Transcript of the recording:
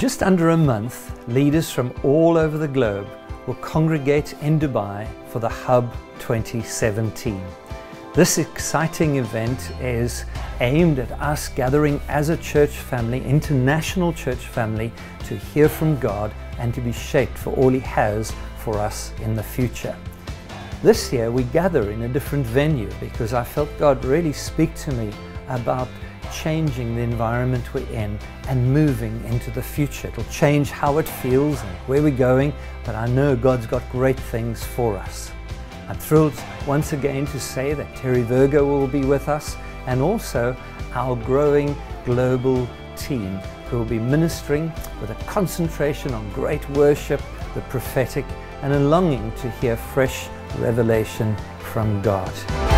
just under a month, leaders from all over the globe will congregate in Dubai for the Hub 2017. This exciting event is aimed at us gathering as a church family, international church family, to hear from God and to be shaped for all He has for us in the future. This year we gather in a different venue because I felt God really speak to me about changing the environment we're in and moving into the future. It'll change how it feels and where we're going, but I know God's got great things for us. I'm thrilled once again to say that Terry Virgo will be with us and also our growing global team who will be ministering with a concentration on great worship, the prophetic, and a longing to hear fresh revelation from God.